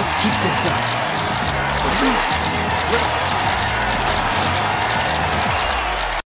Let's keep this up.